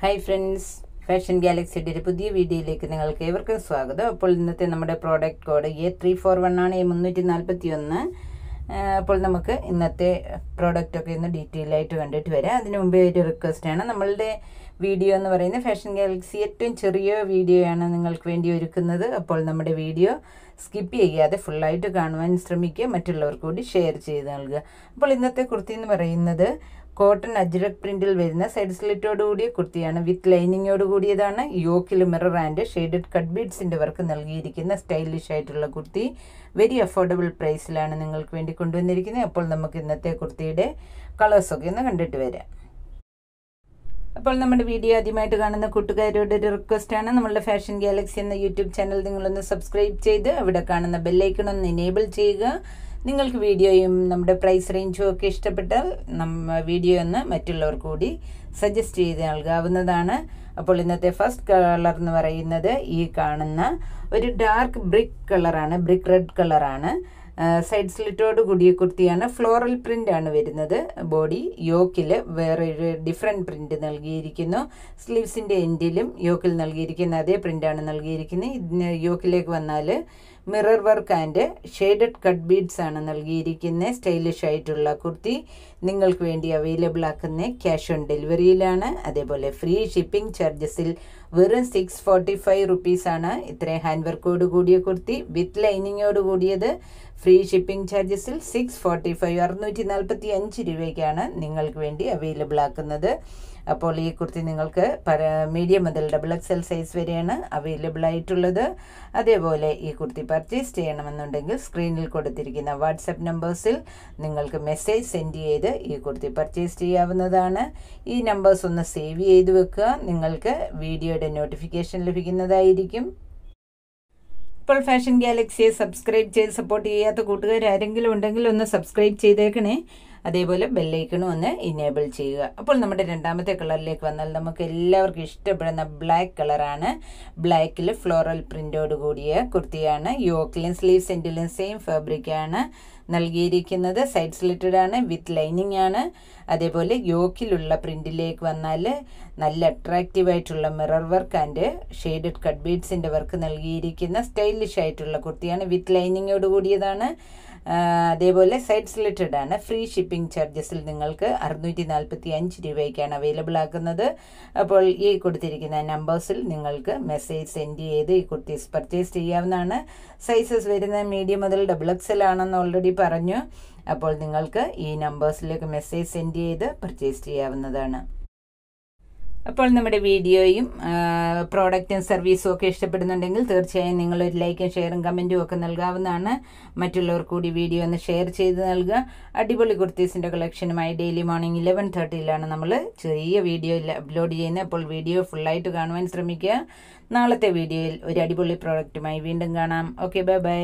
Hi friends fashion ഗാലക്സിയുടെ ഒരു പുതിയ വീഡിയോയിലേക്ക് നിങ്ങൾക്ക് ഏവർക്കും സ്വാഗതം. അപ്പോൾ ഇന്നത്തെ നമ്മുടെ product code A three four one ആണ് എ മുന്നൂറ്റി നാൽപ്പത്തി ഒന്ന് അപ്പോൾ നമുക്ക് ഇന്നത്തെ പ്രോഡക്റ്റൊക്കെ ഒന്ന് ഡീറ്റെയിൽ ആയിട്ട് കണ്ടിട്ട് വരാം. അതിനു മുമ്പേ ഒരു റിക്വസ്റ്റ് ആണ്. നമ്മളുടെ വീഡിയോ എന്ന് പറയുന്നത് ഫാഷൻ ഗാലക്സി ഏറ്റവും ചെറിയ വീഡിയോയാണ് നിങ്ങൾക്ക് വേണ്ടി ഒരുക്കുന്നത്. അപ്പോൾ നമ്മുടെ വീഡിയോ സ്കിപ്പ് ചെയ്യാതെ ഫുള്ളായിട്ട് കാണുവാൻ ശ്രമിക്കുക. മറ്റുള്ളവർക്ക് കൂടി ഷെയർ ചെയ്ത് നൽകുക. അപ്പോൾ ഇന്നത്തെ കുർത്തി എന്ന് പറയുന്നത് കോട്ടൺ അജ്രക് പ്രിന്റിൽ വരുന്ന സൈഡ് സ്ലിറ്റോട് കൂടിയ കുർത്തിയാണ്. വിത്ത് ലൈനിങ്ങോട് കൂടിയതാണ്. യോക്കിൽ മിറർ ആൻഡ് ഷെയ്ഡഡ് കട്ട് ബീഡ്സിന്റെ വർക്ക് നൽകിയിരിക്കുന്ന സ്റ്റൈലിഷ് ആയിട്ടുള്ള കുർത്തി. വെരി അഫോർഡബിൾ പ്രൈസിലാണ് നിങ്ങൾക്ക് വേണ്ടി കൊണ്ടുവന്നിരിക്കുന്നത്. അപ്പോൾ നമുക്ക് ഇന്നത്തെ കുർത്തിയുടെ കളേഴ്സൊക്കെ ഒന്ന് കണ്ടിട്ട് വരാം. അപ്പോൾ നമ്മുടെ വീഡിയോ ആദ്യമായിട്ട് കാണുന്ന കൂട്ടുകാരോട് ഒരു റിക്വസ്റ്റാണ് നമ്മളുടെ ഫാഷൻ ഗാലക്സി എന്ന യൂട്യൂബ് ചാനൽ നിങ്ങളൊന്ന് സബ്സ്ക്രൈബ് ചെയ്ത് അവിടെ കാണുന്ന ബെല്ലൈക്കൺ ഒന്ന് എനേബിൾ ചെയ്യുക. നിങ്ങൾക്ക് വീഡിയോയും നമ്മുടെ പ്രൈസ് റേഞ്ചും ഒക്കെ ഇഷ്ടപ്പെട്ടാൽ നമ്മ വീഡിയോ ഒന്ന് മറ്റുള്ളവർക്ക് കൂടി സജസ്റ്റ് ചെയ്ത് നൽകാവുന്നതാണ്. അപ്പോൾ ഇന്നത്തെ ഫസ്റ്റ് കളർ എന്ന് പറയുന്നത് ഈ കാണുന്ന ഒരു ഡാർക്ക് ബ്രിക്ക് കളറാണ് ബ്രിക്ക് റെഡ് കളറാണ് സൈഡ് സ്ലിറ്റോട് കൂടിയ കുർത്തിയാണ് ഫ്ലോറൽ പ്രിന്റ് ആണ് വരുന്നത്. ബോഡി യോക്കിൽ വേറൊരു ഡിഫറെന്റ് പ്രിന്റ് നൽകിയിരിക്കുന്നു. സ്ലീവ്സിന്റെ എൻഡിലും യോക്കിൽ നൽകിയിരിക്കുന്ന അതേ പ്രിന്റാണ് നൽകിയിരിക്കുന്നത്. ഇതിന് യോക്കിലേക്ക് വന്നാൽ mirror work and shaded cut beads ആണ് നൽകിയിരിക്കുന്നത് സ്റ്റൈലിഷ് ആയിട്ടുള്ള കുർത്തി. നിങ്ങൾക്ക് വേണ്ടി അവൈലബിൾ ആക്കുന്ന ക്യാഷ് ഓൺ ഡെലിവറിയിലാണ്. അതേപോലെ ഫ്രീ ഷിപ്പിംഗ് ചാർജസിൽ വെറും സിക്സ് ഫോർട്ടി ഫൈവ് റുപ്പീസാണ് ഇത്രയും ഹാൻഡ് വർക്കോട് കൂടിയ കുർത്തി. വിത്ത് ലൈനിങ്ങോട് കൂടിയത് ഫ്രീ ഷിപ്പിംഗ് ചാർജസിൽ സിക്സ് ഫോർട്ടി ഫൈവ് അറുന്നൂറ്റി നാൽപ്പത്തി അഞ്ച് രൂപയ്ക്കാണ് നിങ്ങൾക്ക് വേണ്ടി അവൈലബിൾ ആക്കുന്നത്. അപ്പോൾ ഈ കുർത്തി നിങ്ങൾക്ക് പര മീഡിയം മുതൽ ഡബിൾ എക്സ് എൽ സൈസ് വരെയാണ് അവൈലബിൾ ആയിട്ടുള്ളത്. അതേപോലെ ഈ കുർത്തി പർച്ചേസ് ചെയ്യണമെന്നുണ്ടെങ്കിൽ സ്ക്രീനിൽ കൊടുത്തിരിക്കുന്ന വാട്സപ്പ് നമ്പേഴ്സിൽ നിങ്ങൾക്ക് മെസ്സേജ് സെൻഡ് ചെയ്ത് ഈ കുർത്തി പർച്ചേസ് ചെയ്യാവുന്നതാണ്. ഈ നമ്പേഴ്സ് ഒന്ന് സേവ് ചെയ്ത് വെക്കുക. നിങ്ങൾക്ക് വീഡിയോയുടെ നോട്ടിഫിക്കേഷൻ ലഭിക്കുന്നതായിരിക്കും. ഇപ്പോൾ ഫാഷൻ ഗാലക്സിയെ സബ്സ്ക്രൈബ് ചെയ്ത് സപ്പോർട്ട് ചെയ്യാത്ത കൂട്ടുകാർ ആരെങ്കിലും ഉണ്ടെങ്കിൽ ഒന്ന് സബ്സ്ക്രൈബ് ചെയ്തേക്കണേ. അതേപോലെ ബെല്ലൈക്കണും ഒന്ന് ഇനേബിൾ ചെയ്യുക. അപ്പോൾ നമ്മുടെ രണ്ടാമത്തെ കളറിലേക്ക് വന്നാൽ നമുക്ക് എല്ലാവർക്കും ഇഷ്ടപ്പെടുന്ന ബ്ലാക്ക് കളറാണ്. ബ്ലാക്കിൽ ഫ്ലോറൽ പ്രിന്റോട് കൂടിയ കുർത്തിയാണ്. യോക്കിലും സ്ലീവ് സെന്റിലും സെയിം ഫാബ്രിക്കാണ് നൽകിയിരിക്കുന്നത്. സൈഡ് സ്ലിറ്റഡ് ആണ് വിത്ത് ലൈനിങ് ആണ്. അതേപോലെ യോക്കിലുള്ള പ്രിന്റിലേക്ക് വന്നാൽ നല്ല അട്രാക്റ്റീവ് ആയിട്ടുള്ള mirror work and shaded cut ബീഡ്സിന്റെ work നൽകിയിരിക്കുന്ന സ്റ്റൈലിഷ് ആയിട്ടുള്ള കുർത്തിയാണ്. വിത്ത് ലൈനിങ്ങോട് കൂടിയതാണ്. അതേപോലെ സൈഡ് സ്ലിറ്റഡ് ആണ്. ഫ്രീ ഷിപ്പിംഗ് ചാർജസിൽ നിങ്ങൾക്ക് അറുന്നൂറ്റി നാൽപ്പത്തി അഞ്ച് രൂപയ്ക്കാണ് അവൈലബിൾ ആക്കുന്നത്. അപ്പോൾ ഈ കൊടുത്തിരിക്കുന്ന നമ്പേഴ്സിൽ നിങ്ങൾക്ക് മെസ്സേജ് സെൻഡ് ചെയ്ത് ഈ കുർത്തീസ് പർച്ചേസ് ചെയ്യാവുന്നതാണ്. സൈസസ് വരുന്ന മീഡിയം മുതൽ ഡബിൾ എക്സൽ ആണെന്ന് ഓൾറെഡി പറഞ്ഞു. അപ്പോൾ നിങ്ങൾക്ക് ഈ നമ്പേഴ്സിലേക്ക് മെസ്സേജ് സെൻഡ് ചെയ്ത് പർച്ചേസ് ചെയ്യാവുന്നതാണ്. അപ്പോൾ നമ്മുടെ വീഡിയോയും പ്രോഡക്റ്റും സർവീസും ഒക്കെ ഇഷ്ടപ്പെടുന്നുണ്ടെങ്കിൽ തീർച്ചയായും നിങ്ങളൊരു ലൈക്കും ഷെയറും കമന്റും ഒക്കെ നൽകാവുന്നതാണ്. മറ്റുള്ളവർ കൂടി വീഡിയോ ഒന്ന് ഷെയർ ചെയ്ത് നൽകുക. അടിപൊളി കുർത്തീസിന്റെ കളക്ഷനുമായി ഡെയിലി മോർണിംഗ് ഇലവൻ തേർട്ടിയിലാണ് നമ്മൾ ചെറിയ വീഡിയോ അപ്ലോഡ് ചെയ്യുന്നത്. അപ്പോൾ വീഡിയോ ഫുള്ളായിട്ട് കാണുവാൻ ശ്രമിക്കുക. നാളത്തെ വീഡിയോയിൽ ഒരു അടിപൊളി പ്രോഡക്റ്റുമായി വീണ്ടും കാണാം. Okay bye bye